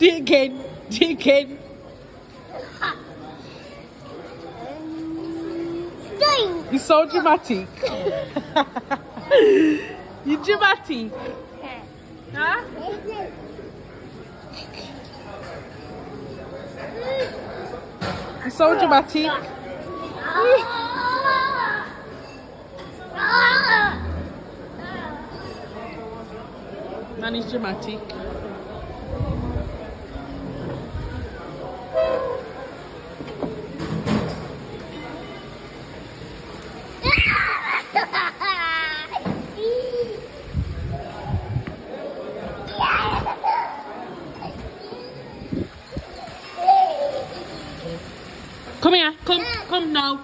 it again. You're so dramatic. You're dramatic. Huh? You're so dramatic. Man is dramatic. Come here. Come. Come now.